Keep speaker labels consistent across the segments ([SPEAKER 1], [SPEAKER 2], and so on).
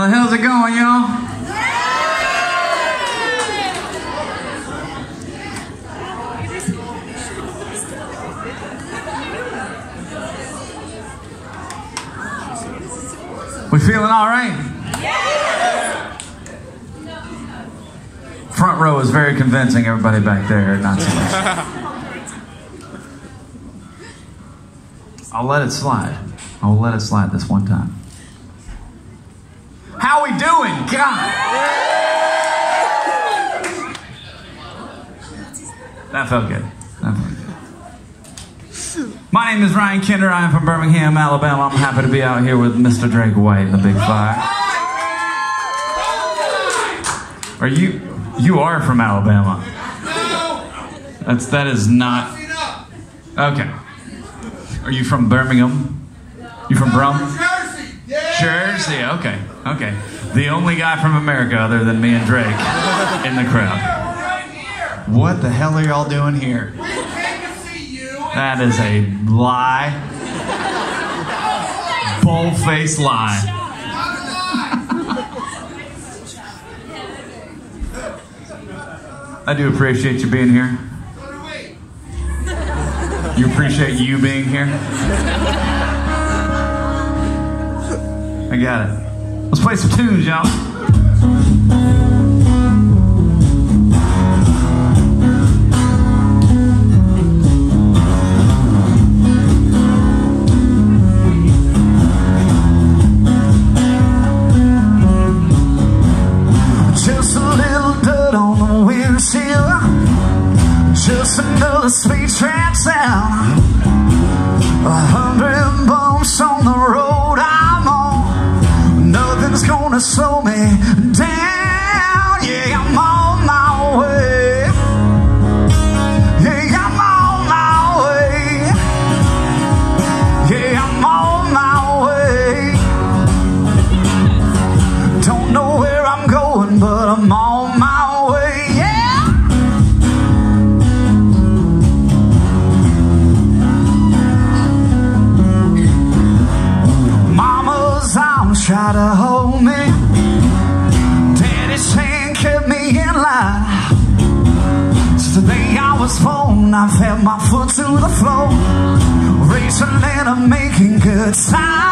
[SPEAKER 1] How the hell's it going, y'all? We feeling all right? Front row is very convincing. Everybody back there, not so much. I'll let it slide. I'll let it slide this one time. How we doing? God. That felt good. That felt good. My name is Ryan Kinder. I am from Birmingham, Alabama. I'm happy to be out here with Mr. Drake White in the Big Fire. Are you? You are from Alabama. That's that is not. Okay. Are you from Birmingham? You from Brum?
[SPEAKER 2] Jersey.
[SPEAKER 1] Okay. Okay. The only guy from America other than me and Drake in the crowd. What the hell are y'all doing here?
[SPEAKER 2] We came to see you.
[SPEAKER 1] That is a lie. Bold faced lie. I do appreciate you being here.
[SPEAKER 2] So do we.
[SPEAKER 1] You appreciate you being here? I got it. Let's play some tunes, y'all. Just a little dirt on the windshield. Just another sweet track sound. A hundred bumps on the road slow me down. Yeah, Racing and I'm making good time.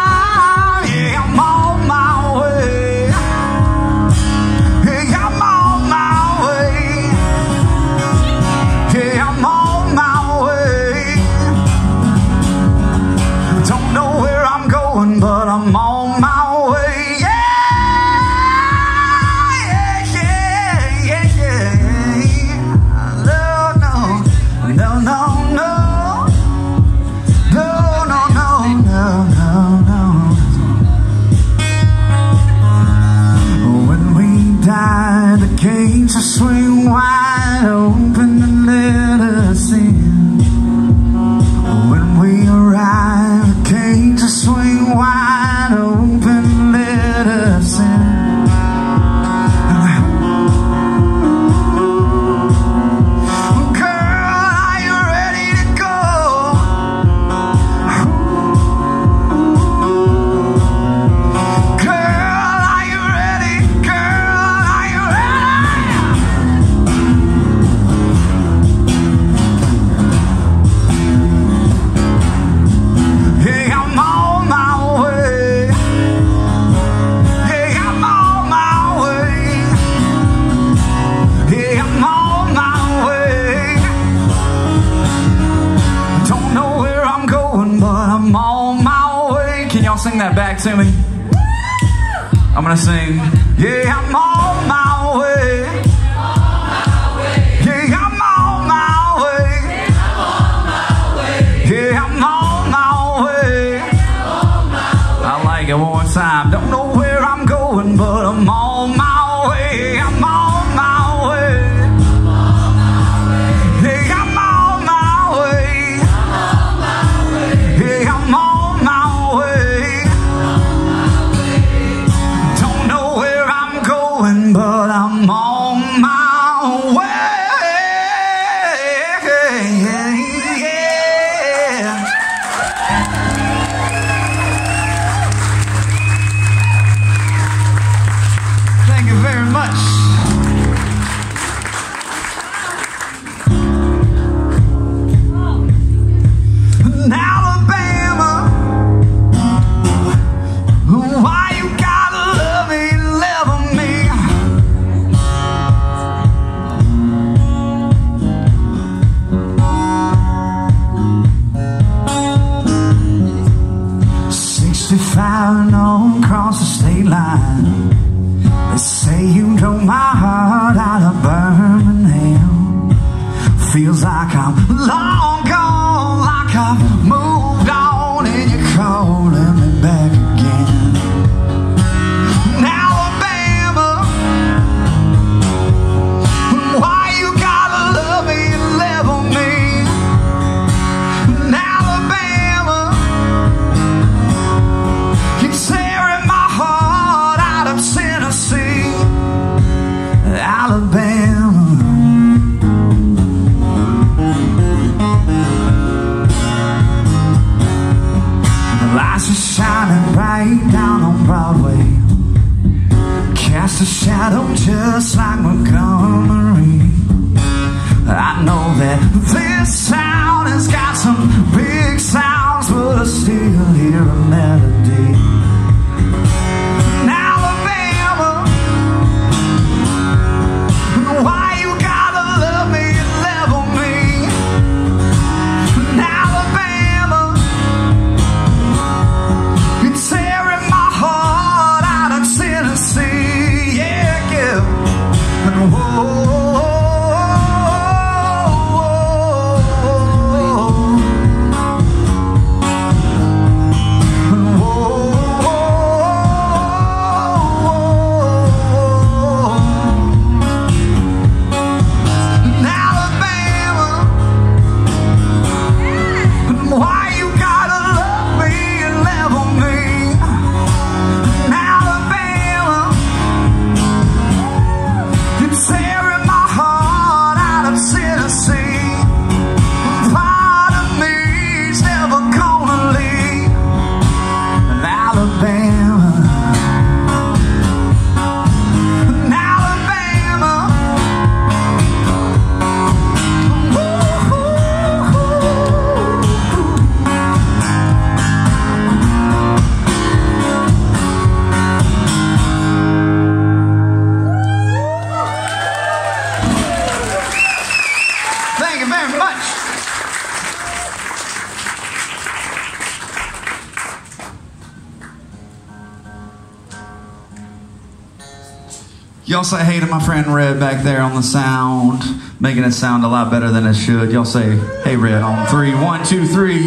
[SPEAKER 1] Y'all say hey to my friend Red back there on the sound, making it sound a lot better than it should. Y'all say hey, Red, on three, one, two, three.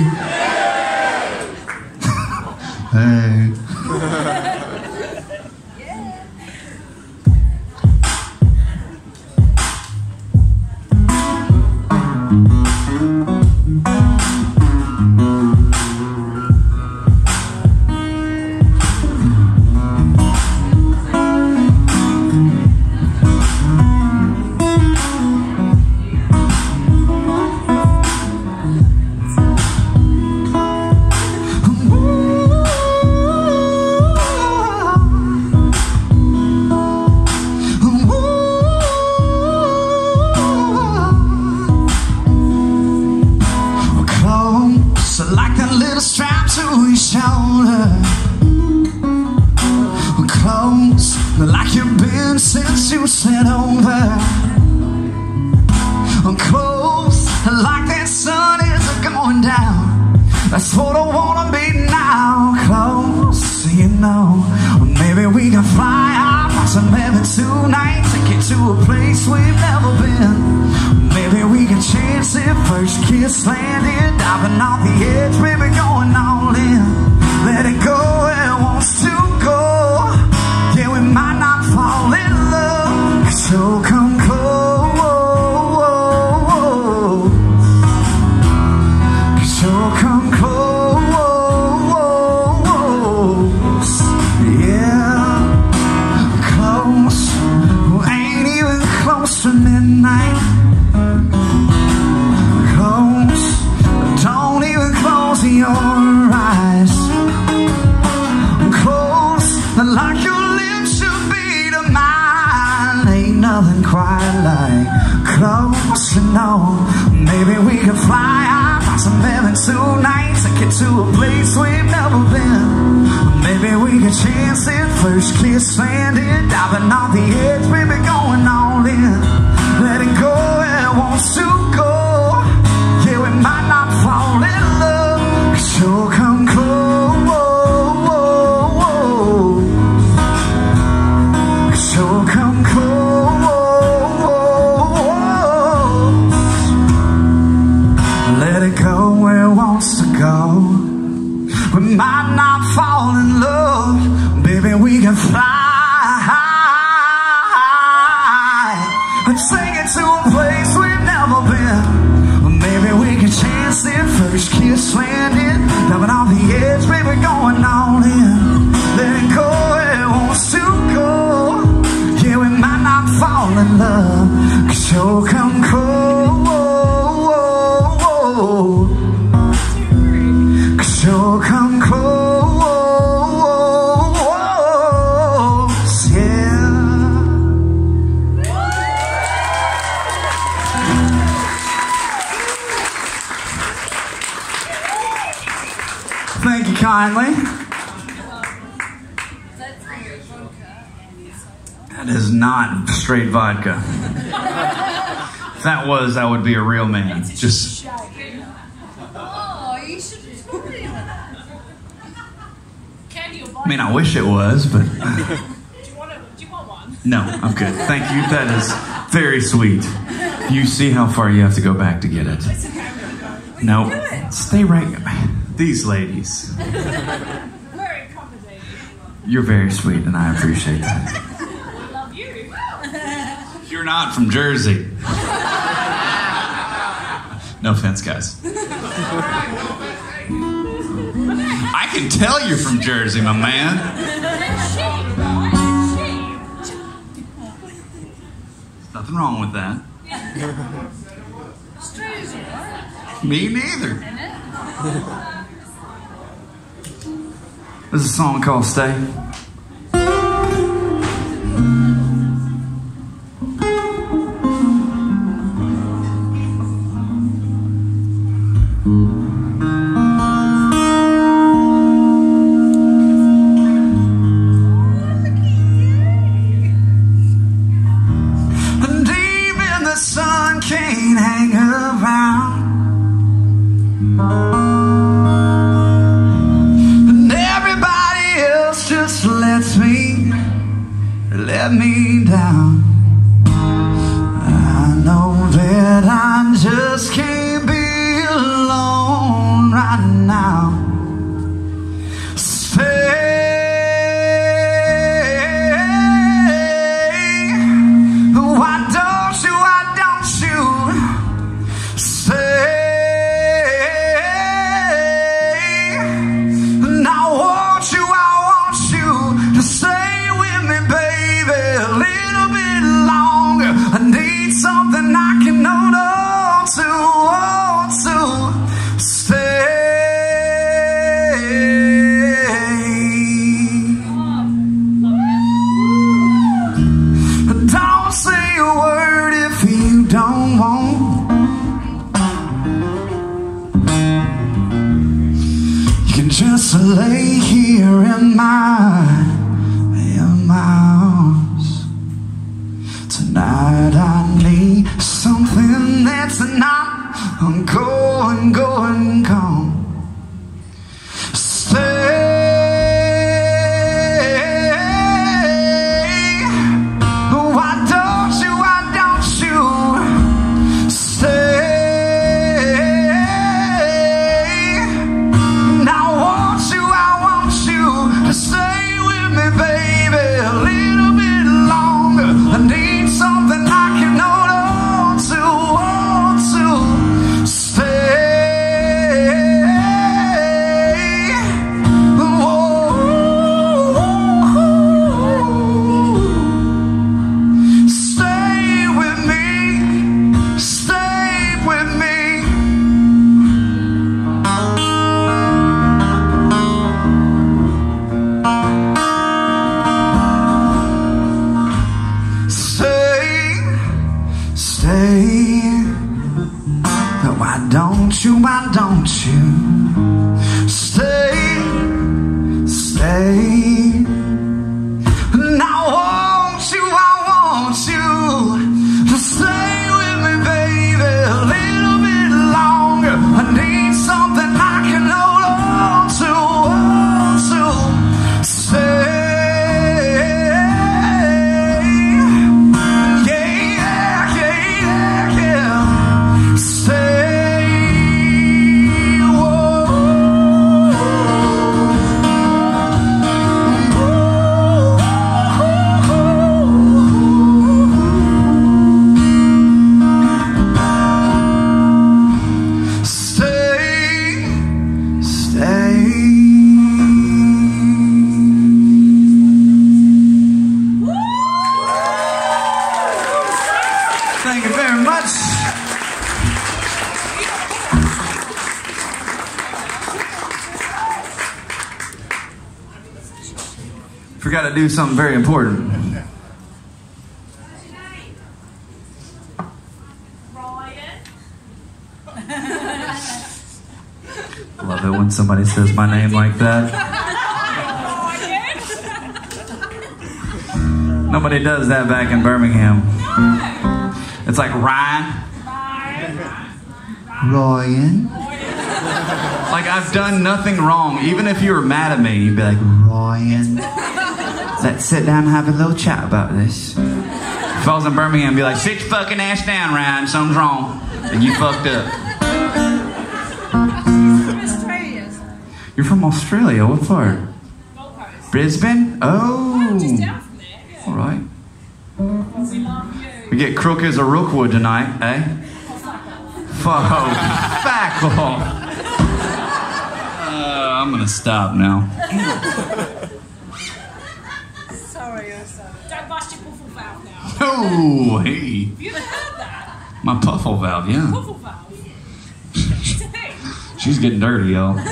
[SPEAKER 1] hey. on her know. Maybe we could fly high by some heaven tonight Take it to a place we've never been. Maybe we could chance it, first kiss landing Diving off the edge, baby, going all in. Let it go where it wants to go. Yeah, we might not fall in love. Cause you're hand Diving off the edge, baby, going all in Letting go, it Yeah, we might not fall in love Cause you're straight vodka. If that was, I would be a real man. Just
[SPEAKER 3] Oh, you should have told me that.
[SPEAKER 4] Candy or
[SPEAKER 1] I mean, I wish it was, but
[SPEAKER 4] Do you want to? Do you want one?
[SPEAKER 1] no, I'm good. Thank you. That is very sweet. You see how far you have to go back to get it. No, stay right. These ladies,
[SPEAKER 4] Very
[SPEAKER 1] you're very sweet, and I appreciate that. You're not from Jersey. No offense, guys. I can tell you're from Jersey, my man. There's Nothing wrong with that. Me neither. There's a song called Stay. You can just lay here in my, in my arms. Tonight I need something that's not going, going, gone. Do something very important. Love it when somebody says my name like that. Nobody does that back in Birmingham. It's like Ryan. Ryan. Like I've done nothing wrong. Even if you were mad at me, you'd be like, Ryan. Let's sit down and have a little chat about this. If I was in Birmingham, I'd be like, sit your fucking ass down, Ryan. Something's wrong. And you fucked up. You're from Australia. What part?
[SPEAKER 4] Gold Coast.
[SPEAKER 1] Brisbane? Oh.
[SPEAKER 4] Just down from there. Yeah.
[SPEAKER 1] All right.
[SPEAKER 4] We.
[SPEAKER 1] We get crook as a rookwood tonight, eh? Fuck off. Back off. Uh, I'm gonna stop now.
[SPEAKER 3] Sorry, I'm sorry.
[SPEAKER 4] Don't bust your puffle valve now.
[SPEAKER 1] Oh, hey.
[SPEAKER 4] You heard that?
[SPEAKER 1] My puffle valve, yeah.
[SPEAKER 4] Puffle valve. It's a thing.
[SPEAKER 1] She's getting dirty, y'all.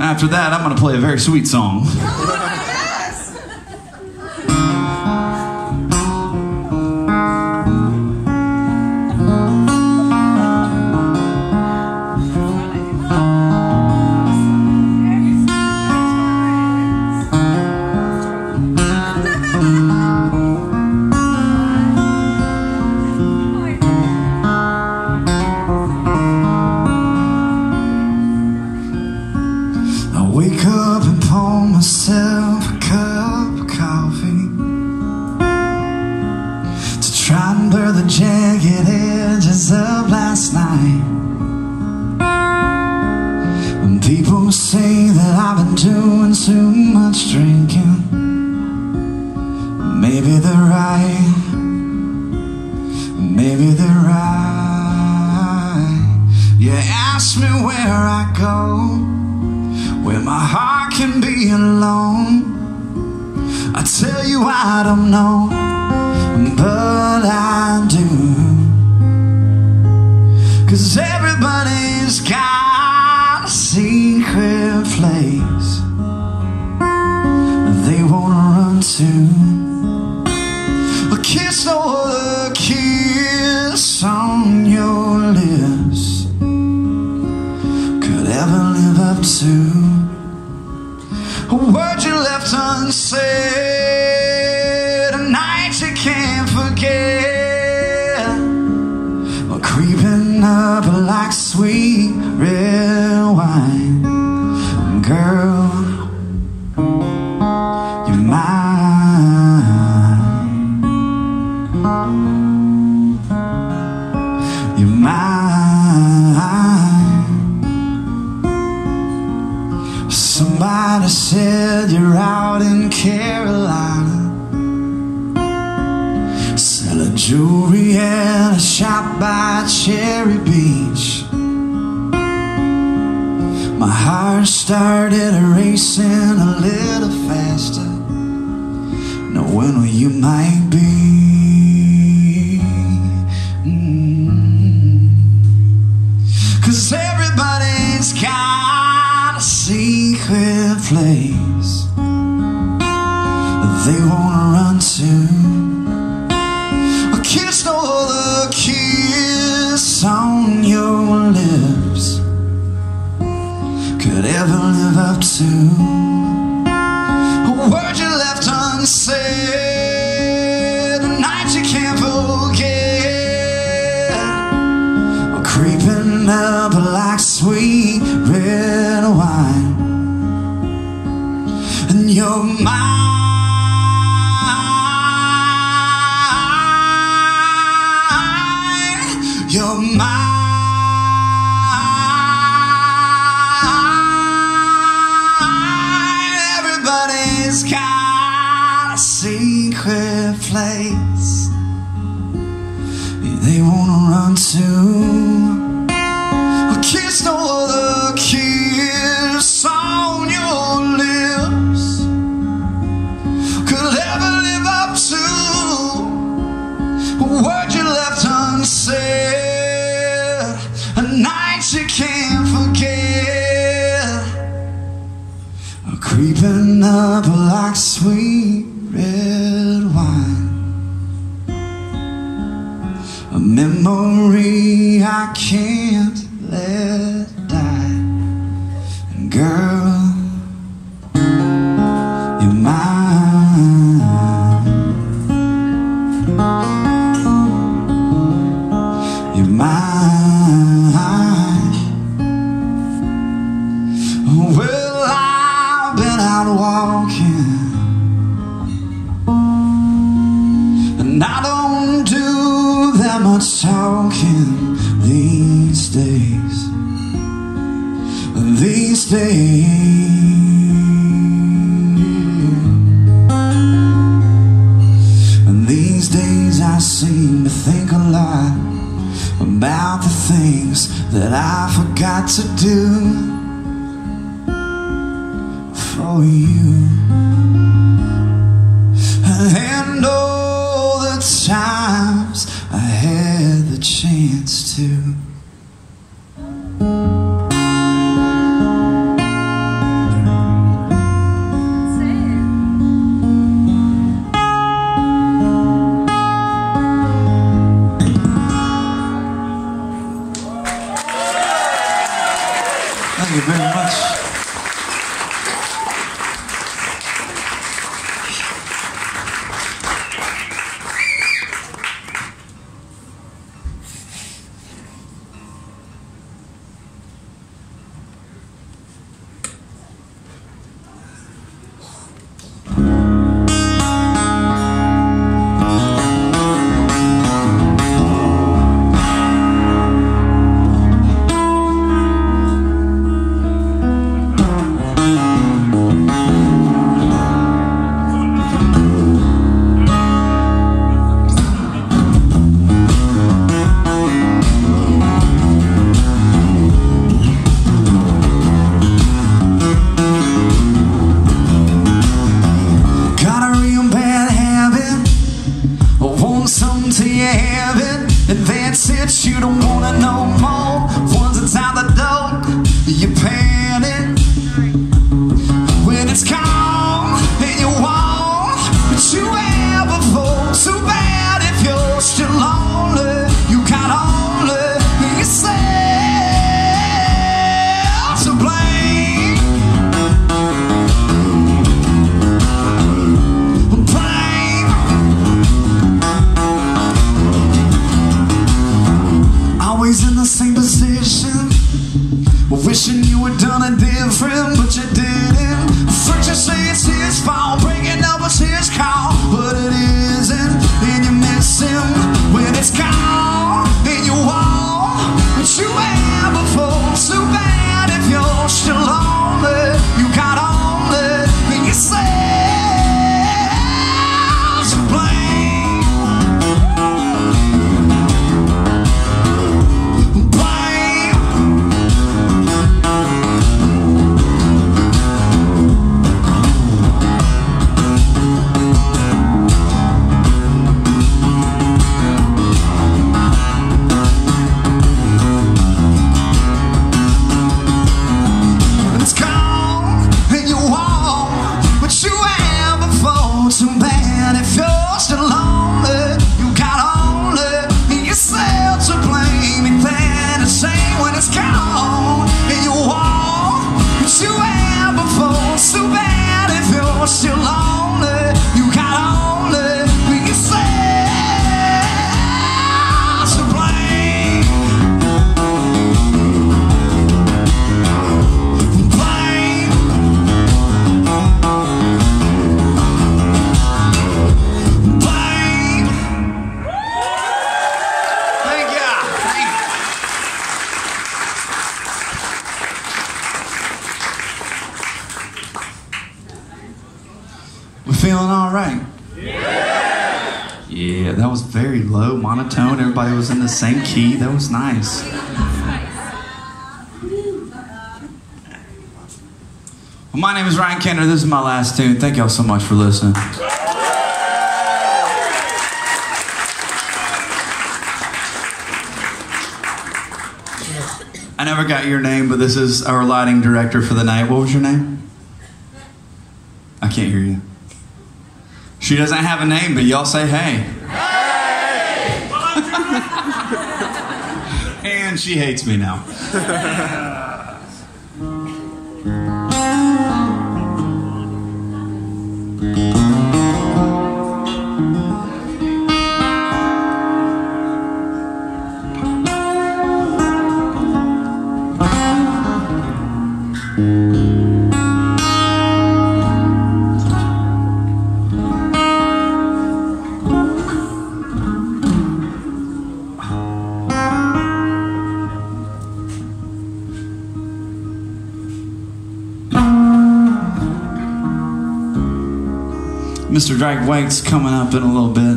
[SPEAKER 1] After that, I'm gonna play a very sweet song. Ever live up to. A word you left unsaid, started racing a little faster Knowing where you might be Mm. Cause everybody's got a secret place they wanna run to. Place they wanna run to. these days. And These days I seem to think a lot About the things that I forgot to do For you. Well, my name is Ryan Kinder. This is my last tune. Thank y'all so much for listening. I never got your name, but this is our lighting director for the night. What was your name? I can't hear you. She doesn't have a name, but y'all say hey. Hey! and she hates me now. Mr. Drake White's coming up in a little bit.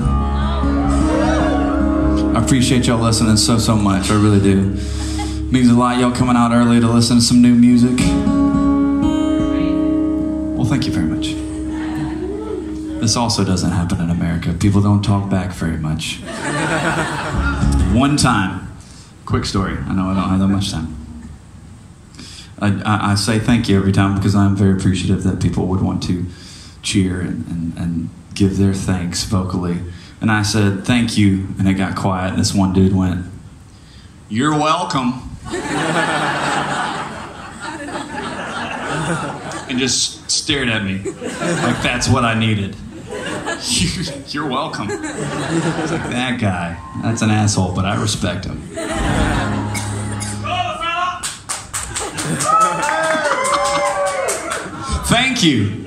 [SPEAKER 1] I appreciate y'all listening so, so much. I really do. It means a lot y'all coming out early to listen to some new music. Well, thank you very much. This also doesn't happen in America. People don't talk back very much. One time, quick story. I know I don't have that much time. I, I, I say thank you every time because I'm very appreciative that people would want to cheer and, and, and give their thanks vocally. And I said, thank you. And it got quiet. And this one dude went, You're welcome. and just stared at me like that's what I needed. You're welcome. Like, that guy, that's an asshole, but I respect him. Thank you.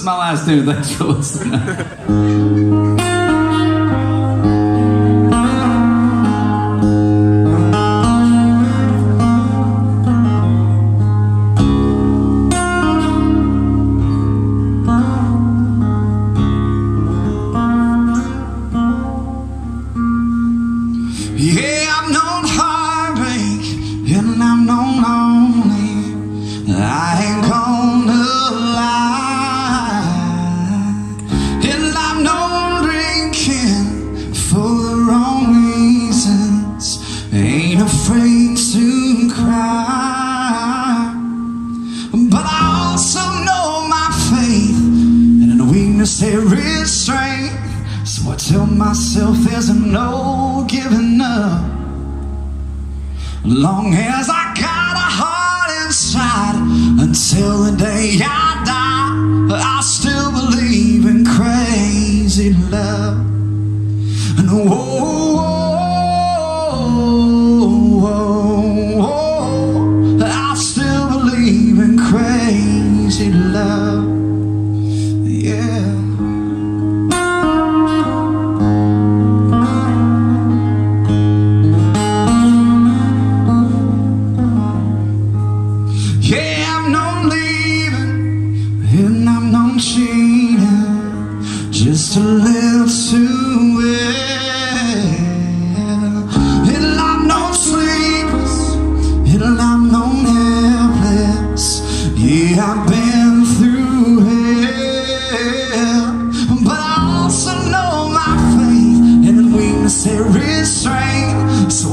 [SPEAKER 1] Is my last tune. Thanks for listening. Long as I got a heart inside until the day I die, I still believe in crazy love. And whoa,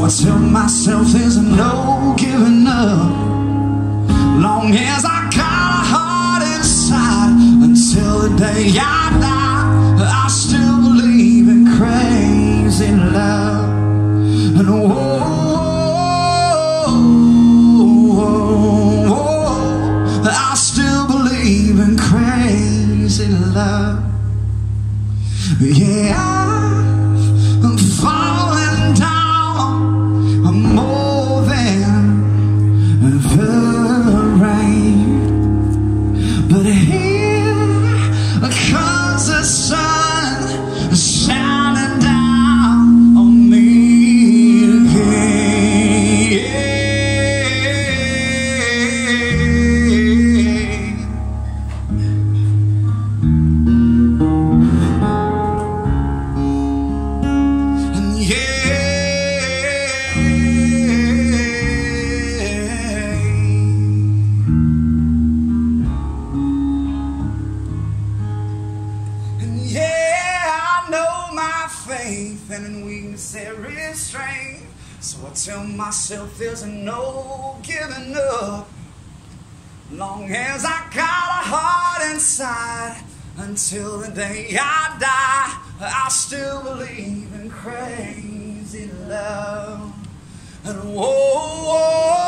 [SPEAKER 1] I tell myself there's no giving up. Long as I got a heart inside until the day I die, I still believe in crazy love. And whoa, tell myself there's no giving up. Long as I got a heart inside Until the day I die, I still believe in crazy love. And whoa, whoa